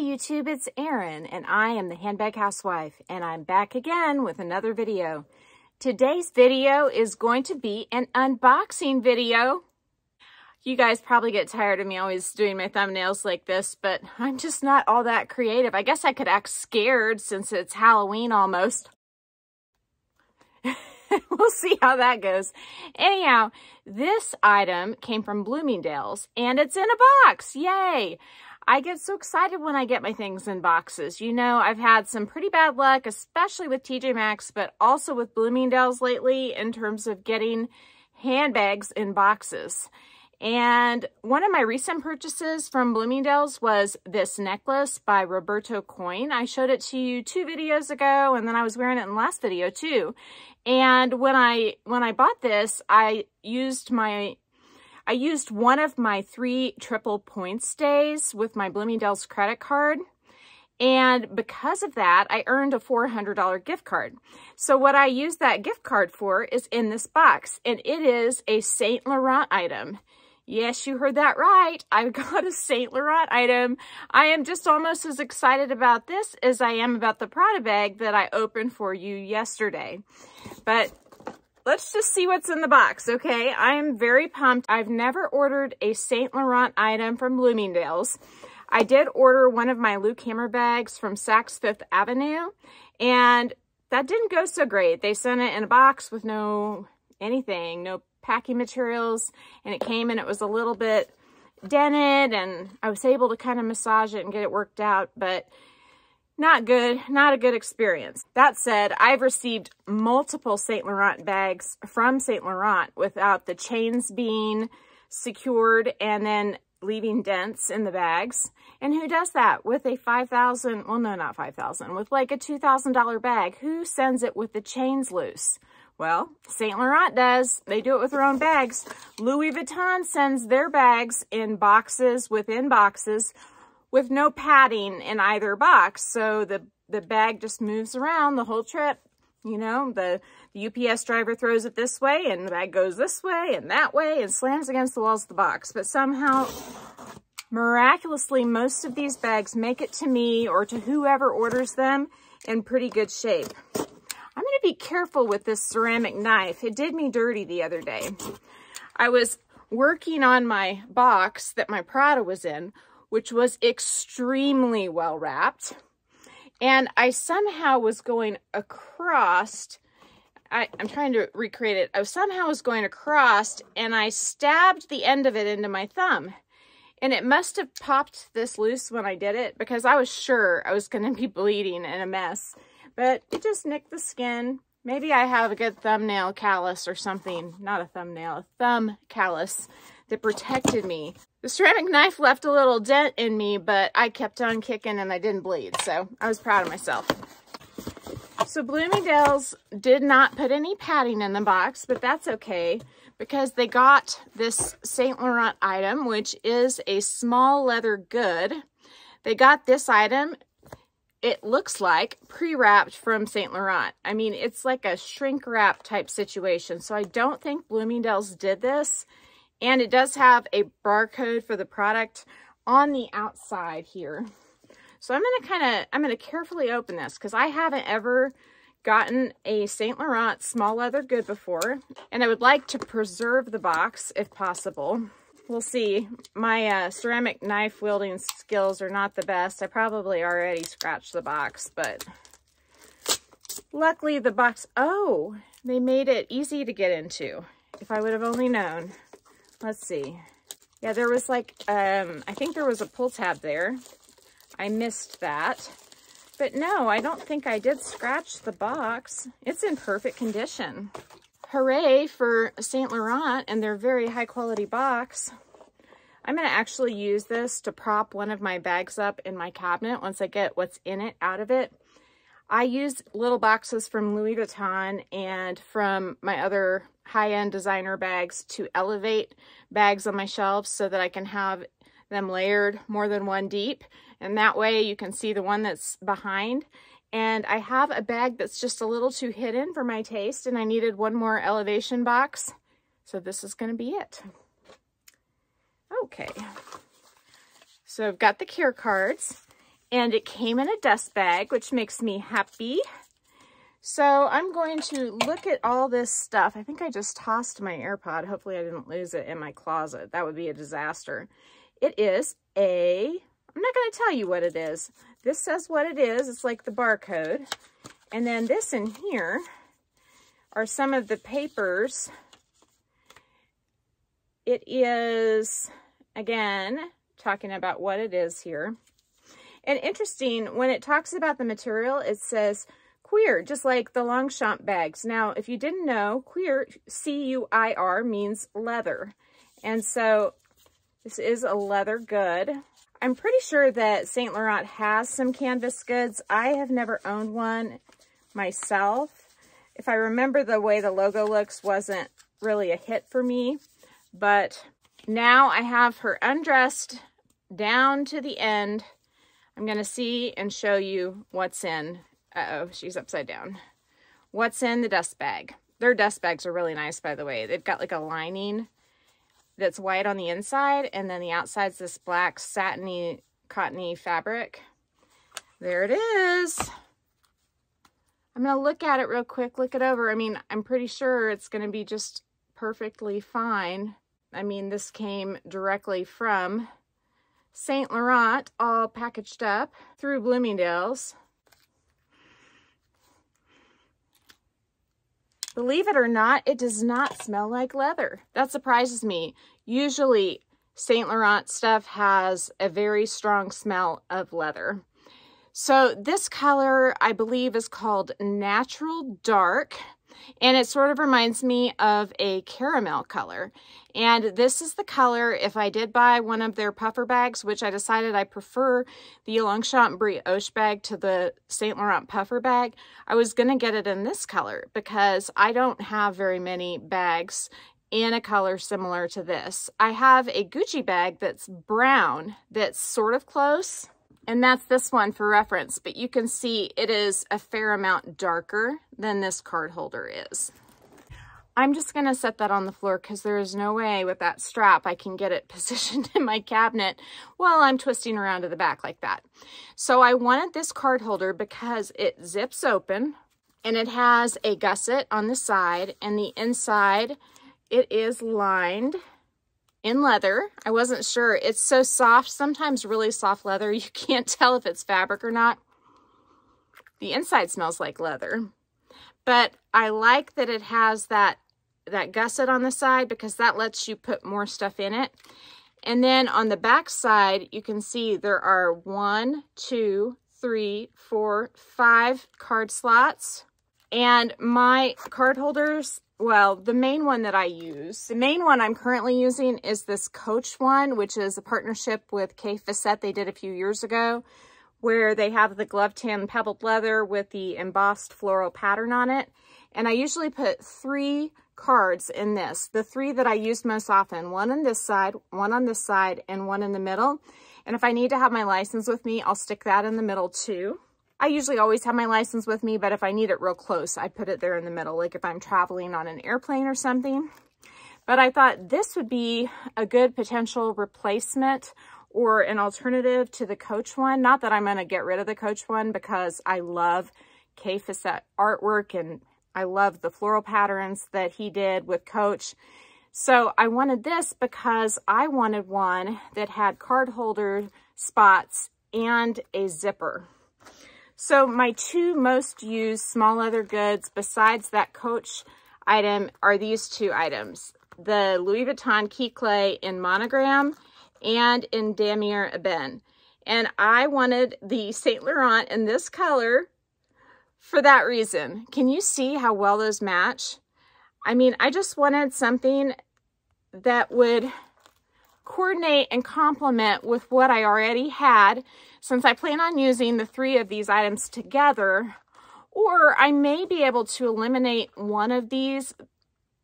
YouTube, it's Erin and I am the Handbag Housewife and I'm back again with another video. Today's video is going to be an unboxing video. You guys probably get tired of me always doing my thumbnails like this, but I'm just not all that creative. I guess I could act scared since it's Halloween almost. we'll see how that goes. Anyhow, this item came from Bloomingdale's and it's in a box. Yay! I get so excited when I get my things in boxes. You know, I've had some pretty bad luck, especially with TJ Maxx, but also with Bloomingdale's lately in terms of getting handbags in boxes. And one of my recent purchases from Bloomingdale's was this necklace by Roberto Coin. I showed it to you two videos ago, and then I was wearing it in the last video too. And when I when I bought this, I used my I used one of my three triple points days with my Bloomingdale's credit card. And because of that, I earned a $400 gift card. So what I used that gift card for is in this box, and it is a Saint Laurent item. Yes, you heard that right. I've got a Saint Laurent item. I am just almost as excited about this as I am about the Prada bag that I opened for you yesterday. But let's just see what's in the box, okay? I am very pumped. I've never ordered a Saint Laurent item from Bloomingdale's. I did order one of my Luke Hammer bags from Saks Fifth Avenue, and that didn't go so great. They sent it in a box with no anything, no packing materials and it came and it was a little bit dented and I was able to kind of massage it and get it worked out, but not good, not a good experience. That said, I've received multiple St. Laurent bags from St. Laurent without the chains being secured and then leaving dents in the bags. And who does that with a 5,000, well, no, not 5,000, with like a $2,000 bag? Who sends it with the chains loose? Well, St. Laurent does. They do it with their own bags. Louis Vuitton sends their bags in boxes within boxes with no padding in either box. So the, the bag just moves around the whole trip. You know, the, the UPS driver throws it this way and the bag goes this way and that way and slams against the walls of the box. But somehow, miraculously, most of these bags make it to me or to whoever orders them in pretty good shape. I'm going to be careful with this ceramic knife. It did me dirty the other day. I was working on my box that my Prada was in, which was extremely well wrapped. And I somehow was going across, I, am trying to recreate it. I somehow was going across and I stabbed the end of it into my thumb. And it must have popped this loose when I did it because I was sure I was going to be bleeding and a mess. But it just nicked the skin. Maybe I have a good thumbnail callus or something. Not a thumbnail, a thumb callus that protected me. The ceramic knife left a little dent in me, but I kept on kicking and I didn't bleed. So I was proud of myself. So Bloomingdale's did not put any padding in the box, but that's okay because they got this St. Laurent item, which is a small leather good. They got this item it looks like pre-wrapped from St. Laurent. I mean, it's like a shrink wrap type situation. So I don't think Bloomingdale's did this. And it does have a barcode for the product on the outside here. So I'm going to kind of, I'm going to carefully open this because I haven't ever gotten a St. Laurent small leather good before. And I would like to preserve the box if possible. We'll see. My uh, ceramic knife wielding skills are not the best. I probably already scratched the box, but luckily the box... Oh, they made it easy to get into. If I would have only known. Let's see. Yeah, there was like, um, I think there was a pull tab there. I missed that. But no, I don't think I did scratch the box. It's in perfect condition hooray for St. Laurent and their very high quality box. I'm going to actually use this to prop one of my bags up in my cabinet once I get what's in it out of it. I use little boxes from Louis Vuitton and from my other high-end designer bags to elevate bags on my shelves so that I can have them layered more than one deep. And that way you can see the one that's behind and I have a bag that's just a little too hidden for my taste and I needed one more elevation box. So this is going to be it. Okay. So I've got the care cards And it came in a dust bag, which makes me happy. So I'm going to look at all this stuff. I think I just tossed my AirPod. Hopefully I didn't lose it in my closet. That would be a disaster. It is a, I'm not going to tell you what it is. This says what it is. It's like the barcode. And then this in here are some of the papers. It is, again, talking about what it is here. And interesting, when it talks about the material, it says cuir, just like the Longchamp bags. Now, if you didn't know, cuir, C-U-I-R, means leather. And so this is a leather good. I'm pretty sure that St. Laurent has some canvas goods. I have never owned one myself. If I remember the way the logo looks wasn't really a hit for me, but now I have her undressed down to the end. I'm to see and show you what's in. Uh oh she's upside down. What's in the dust bag. Their dust bags are really nice, by the way. They've got like a lining that's white on the inside, and then the outside's this black satiny, cottony fabric. There it is. I'm going to look at it real quick, look it over. I mean, I'm pretty sure it's going to be just perfectly fine. I mean, this came directly from St. Laurent, all packaged up through Bloomingdale's. Believe it or not, it does not smell like leather. That surprises me. Usually, St. Laurent stuff has a very strong smell of leather. So this color, I believe, is called Natural Dark. And it sort of reminds me of a caramel color. And this is the color, if I did buy one of their puffer bags, which I decided I prefer the Longchamp Brioche bag to the St. Laurent puffer bag, I was to get it in this color because I don't have very many bags in a color similar to this. I have a Gucci bag that's brown that's sort of close and that's this one for reference, but you can see it is a fair amount darker than this card holder is. I'm just going to set that on the floor because there is no way with that strap I can get it positioned in my cabinet while I'm twisting around to the back like that. So I wanted this card holder because it zips open and it has a gusset on the side and the inside it is lined in leather. I wasn't sure. It's so soft, sometimes really soft leather. You can't tell if it's fabric or not. The inside smells like leather. But I like that it has that, that gusset on the side because that lets you put more stuff in it. And then on the back side, you can see there are one, two, three, four, five card slots. And my card holders well, the main one that I use, the main one I'm currently using is this Coach one, which is a partnership with Kaffe Fassett they did a few years ago, where they have the glove tan pebbled leather with the embossed floral pattern on it. And I usually put three cards in this, the three that I use most often, one on this side, one on this side, and one in the middle. And if I need to have my license with me, I'll stick that in the middle too. I usually always have my license with me, but if I need it real close, I put it there in the middle, like if I'm traveling on an airplane or something. But I thought this would be a good potential replacement or an alternative to the Coach one. Not that I'm going to get rid of the Coach one because I love Kaffe Fassett artwork and I love the floral patterns that he did with Coach. So I wanted this because I wanted one that had card holder spots and a zipper. So my two most used small leather goods besides that Coach item are these two items. The Louis Vuitton Key Cles in monogram and in Damier Ebene. And I wanted the St. Laurent in this color for that reason. Can you see how well those match? I mean, I just wanted something that would coordinate and complement with what I already had since I plan on using the three of these items together, or I may be able to eliminate one of these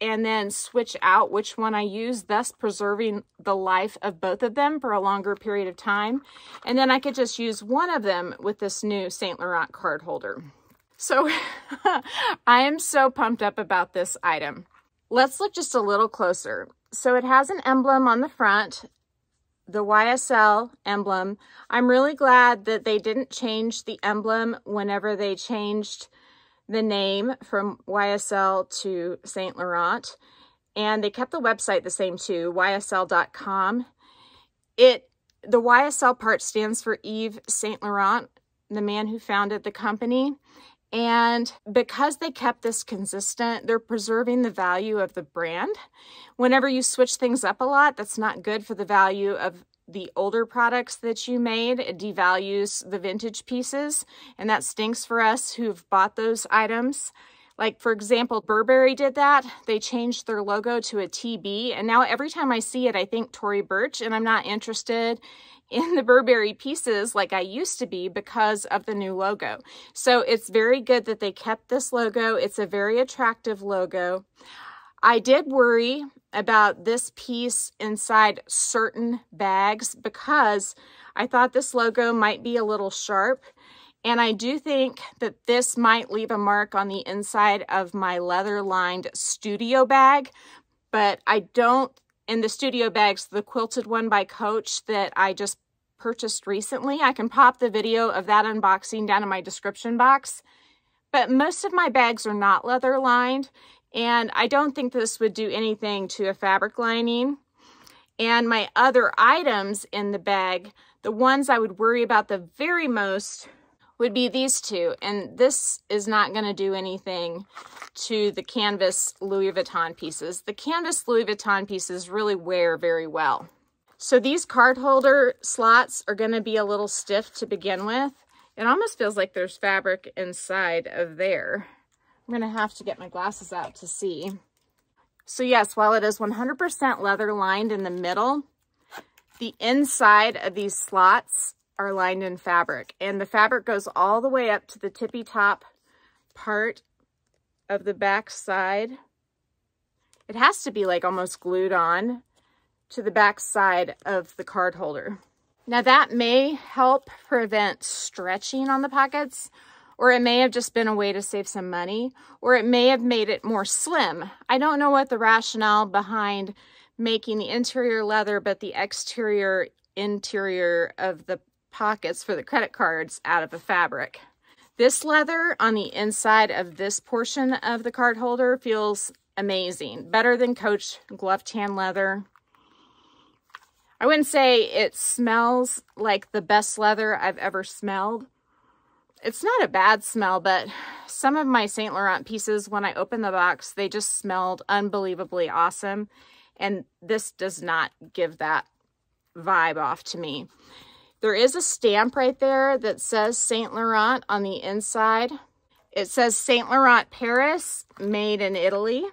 and then switch out which one I use, thus preserving the life of both of them for a longer period of time. And then I could just use one of them with this new St. Laurent card holder. So I am so pumped up about this item. Let's look just a little closer. So it has an emblem on the front the YSL emblem. I'm really glad that they didn't change the emblem whenever they changed the name from YSL to Saint Laurent. And they kept the website the same too, ysl.com. It the YSL part stands for Yves Saint Laurent, the man who founded the company. And because they kept this consistent, they're preserving the value of the brand. Whenever you switch things up a lot, that's not good for the value of the older products that you made. It devalues the vintage pieces, and that stinks for us who've bought those items. Like, for example, Burberry did that. They changed their logo to a TB, and now every time I see it, I think Tory Burch, and I'm not interested in the Burberry pieces like I used to be because of the new logo. So it's very good that they kept this logo. It's a very attractive logo. I did worry about this piece inside certain bags because I thought this logo might be a little sharp. And I do think that this might leave a mark on the inside of my leather-lined studio bag, but I don't in the studio bags, the quilted one by Coach that I just purchased recently. I can pop the video of that unboxing down in my description box. But most of my bags are not leather lined, and I don't think this would do anything to a fabric lining. And my other items in the bag, the ones I would worry about the very most would be these two. And this is not going to do anything to the canvas Louis Vuitton pieces. The canvas Louis Vuitton pieces really wear very well. So these card holder slots are going to be a little stiff to begin with. It almost feels like there's fabric inside of there. I'm going to have to get my glasses out to see. So yes, while it is 100% leather lined in the middle, the inside of these slots are lined in fabric. And the fabric goes all the way up to the tippy top part of the back side. It has to be like almost glued on to the back side of the card holder. Now that may help prevent stretching on the pockets, or it may have just been a way to save some money, or it may have made it more slim. I don't know what the rationale behind making the interior leather, but the exterior interior of the pockets for the credit cards out of a fabric. This leather on the inside of this portion of the card holder feels amazing. Better than Coach glove tan leather. I wouldn't say it smells like the best leather I've ever smelled. It's not a bad smell, but some of my St. Laurent pieces, when I opened the box, they just smelled unbelievably awesome. And this does not give that vibe off to me. There is a stamp right there that says St. Laurent on the inside. It says St. Laurent Paris, made in Italy.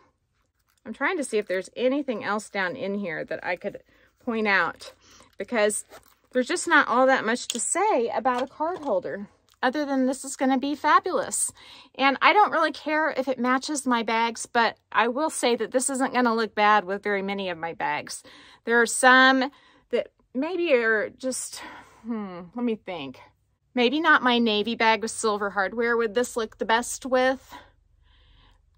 I'm trying to see if there's anything else down in here that I could point out because there's just not all that much to say about a card holder other than this is going to be fabulous. And I don't really care if it matches my bags, but I will say that this isn't going to look bad with very many of my bags. There are some that maybe are just hmm, let me think. Maybe not my navy bag with silver hardware would this look the best with,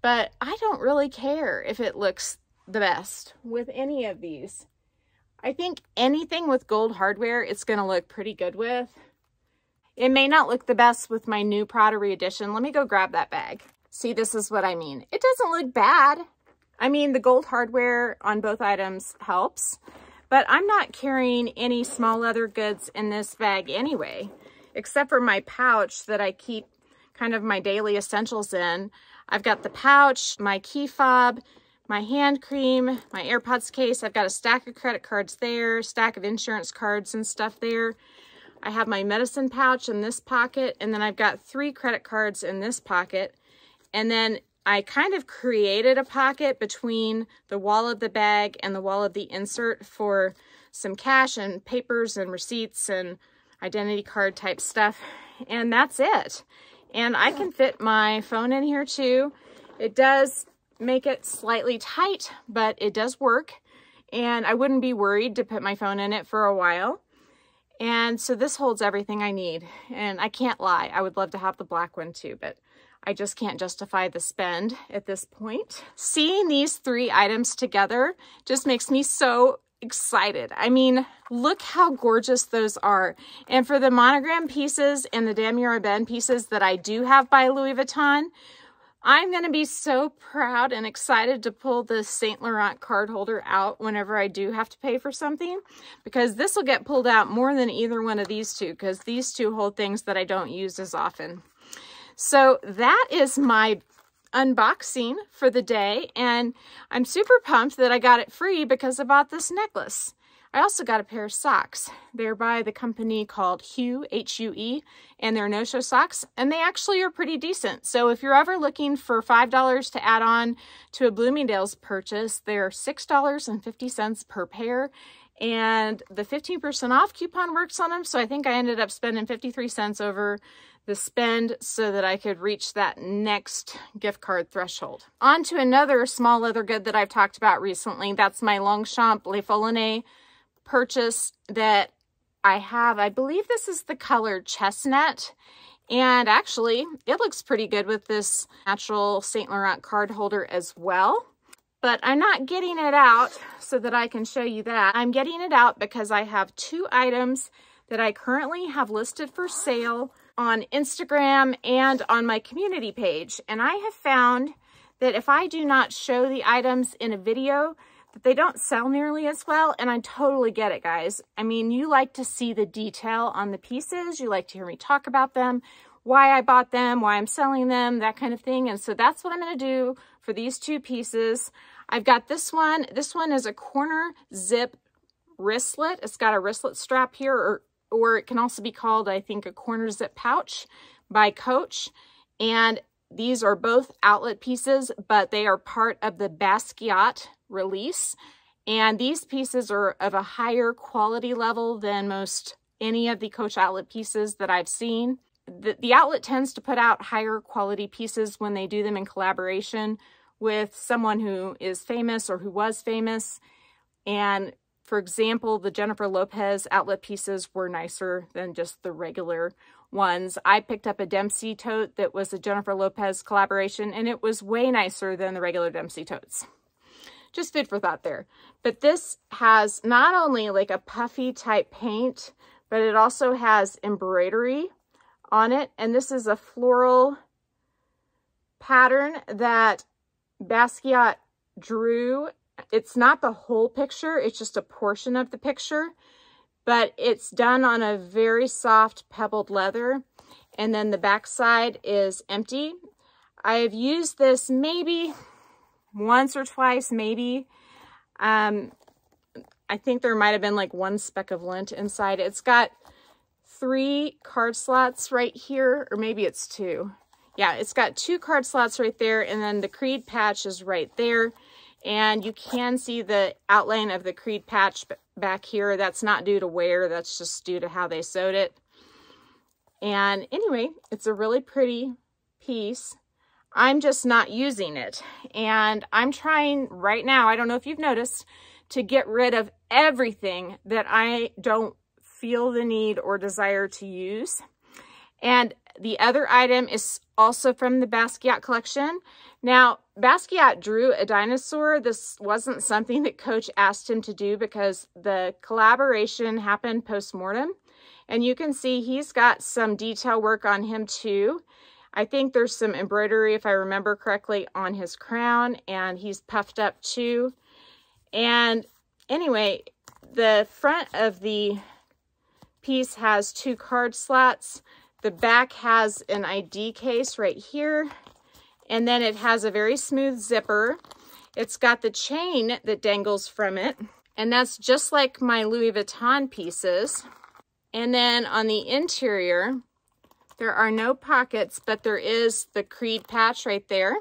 but I don't really care if it looks the best with any of these. I think anything with gold hardware, it's going to look pretty good with. It may not look the best with my new Prada Edition. Let me go grab that bag. See, this is what I mean. It doesn't look bad. I mean, the gold hardware on both items helps. But I'm not carrying any small leather goods in this bag anyway, except for my pouch that I keep kind of my daily essentials in. I've got the pouch, my key fob, my hand cream, my AirPods case. I've got a stack of credit cards there, stack of insurance cards and stuff there. I have my medicine pouch in this pocket, and then I've got three credit cards in this pocket. And then I kind of created a pocket between the wall of the bag and the wall of the insert for some cash and papers and receipts and identity card type stuff. And that's it. And I can fit my phone in here too. It does make it slightly tight, but it does work. And I wouldn't be worried to put my phone in it for a while. And so this holds everything I need. And I can't lie, I would love to have the black one too, but I just can't justify the spend at this point. Seeing these three items together just makes me so excited. I mean, look how gorgeous those are. And for the monogram pieces and the Damier Ebene pieces that I do have by Louis Vuitton, I'm going to be so proud and excited to pull the Saint Laurent card holder out whenever I do have to pay for something because this will get pulled out more than either one of these two because these two hold things that I don't use as often. So that is my unboxing for the day and I'm super pumped that I got it free because I bought this necklace. I also got a pair of socks. They're by the company called Hue, H-U-E, and they're no-show socks, and they actually are pretty decent. So if you're ever looking for $5 to add on to a Bloomingdale's purchase, they're $6.50 per pair, and the 15% off coupon works on them, so I think I ended up spending 53 cents over the spend so that I could reach that next gift card threshold. On to another small leather good that I've talked about recently. That's my Longchamp Le Foulonné purchase that I have. I believe this is the color chestnut. And actually, it looks pretty good with this natural St. Laurent card holder as well. But I'm not getting it out so that I can show you that. I'm getting it out because I have two items that I currently have listed for sale on Instagram and on my community page. And I have found that if I do not show the items in a video, that they don't sell nearly as well. And I totally get it, guys. I mean, you like to see the detail on the pieces. You like to hear me talk about them, why I bought them, why I'm selling them, that kind of thing. And so that's what I'm going to do for these two pieces. I've got this one. This one is a corner zip wristlet. It's got a wristlet strap here, or, or it can also be called, I think, a corner zip pouch by Coach. And these are both outlet pieces, but they are part of the Basquiat release. And these pieces are of a higher quality level than most any of the Coach outlet pieces that I've seen. The, the outlet tends to put out higher quality pieces when they do them in collaboration with someone who is famous or who was famous. And for example, the Jennifer Lopez outlet pieces were nicer than just the regular ones. I picked up a Dempsey tote that was a Jennifer Lopez collaboration, and it was way nicer than the regular Dempsey totes just food for thought there. But this has not only like a puffy type paint, but it also has embroidery on it. And this is a floral pattern that Basquiat drew. It's not the whole picture, it's just a portion of the picture, but it's done on a very soft pebbled leather. And then the back side is empty. I have used this maybe once or twice, maybe. Um, I think there might have been like one speck of lint inside. It's got three card slots right here, or maybe it's two. Yeah, it's got two card slots right there, and then the Creed patch is right there. And you can see the outline of the Creed patch back here. That's not due to wear, that's just due to how they sewed it. And anyway, it's a really pretty piece. I'm just not using it. And I'm trying right now, I don't know if you've noticed, to get rid of everything that I don't feel the need or desire to use. And the other item is also from the Basquiat collection. Now, Basquiat drew a dinosaur. This wasn't something that Coach asked him to do because the collaboration happened post-mortem. And you can see he's got some detail work on him too. I think there's some embroidery, if I remember correctly, on his crown, and he's puffed up too. And anyway, the front of the piece has two card slots. The back has an ID case right here, and then it has a very smooth zipper. It's got the chain that dangles from it, and that's just like my Louis Vuitton pieces. And then on the interior, there are no pockets, but there is the Creed patch right there.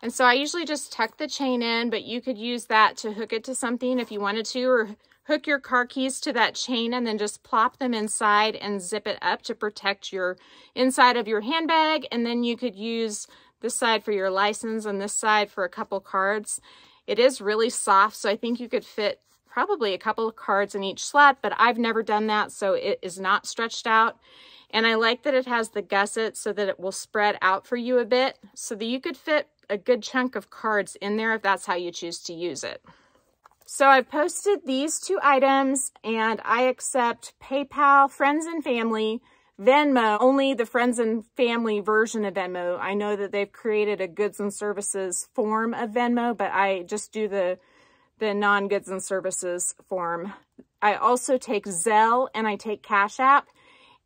And so I usually just tuck the chain in, but you could use that to hook it to something if you wanted to, or hook your car keys to that chain and then just plop them inside and zip it up to protect your inside of your handbag. And then you could use this side for your license and this side for a couple cards. It is really soft, so I think you could fit probably a couple of cards in each slot, but I've never done that, so it is not stretched out. And I like that it has the gusset so that it will spread out for you a bit so that you could fit a good chunk of cards in there if that's how you choose to use it. So I've posted these two items and I accept PayPal, friends and family, Venmo, only the friends and family version of Venmo. I know that they've created a goods and services form of Venmo, but I just do the, the non-goods and services form. I also take Zelle and I take Cash App.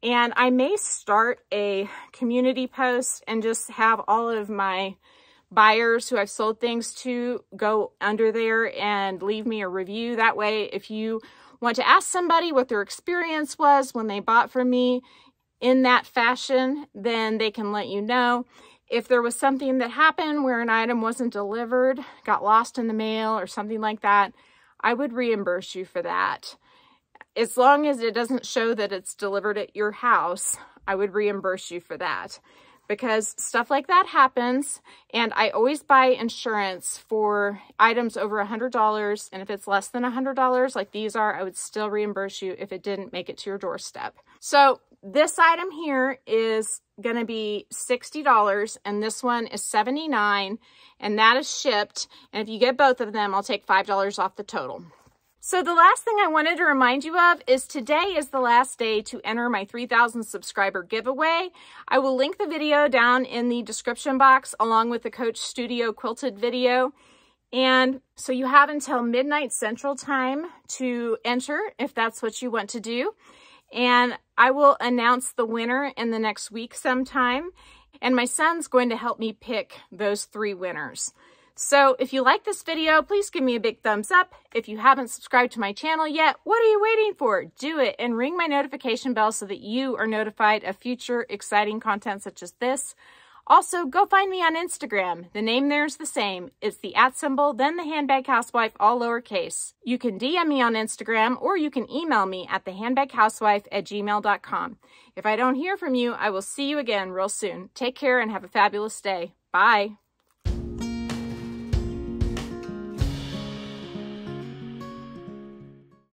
And I may start a community post and just have all of my buyers who I've sold things to go under there and leave me a review. That way, if you want to ask somebody what their experience was when they bought from me in that fashion, then they can let you know. If there was something that happened where an item wasn't delivered, got lost in the mail or something like that, I would reimburse you for that. As long as it doesn't show that it's delivered at your house, I would reimburse you for that because stuff like that happens. And I always buy insurance for items over a $100. And if it's less than a $100, like these are, I would still reimburse you if it didn't make it to your doorstep. So this item here is going to be $60 and this one is 79 and that is shipped. And if you get both of them, I'll take $5 off the total. So the last thing I wanted to remind you of is today is the last day to enter my 3000 subscriber giveaway. I will link the video down in the description box along with the Coach Studio quilted video. And so you have until midnight central time to enter if that's what you want to do. And I will announce the winner in the next week sometime. And my son's going to help me pick those three winners. So if you like this video, please give me a big thumbs up. If you haven't subscribed to my channel yet, what are you waiting for? Do it and ring my notification bell so that you are notified of future exciting content such as this. Also, go find me on Instagram. The name there is the same. It's the at symbol, then the handbag housewife, all lowercase. You can DM me on Instagram or you can email me at thehandbaghousewife at gmail.com. If I don't hear from you, I will see you again real soon. Take care and have a fabulous day. Bye.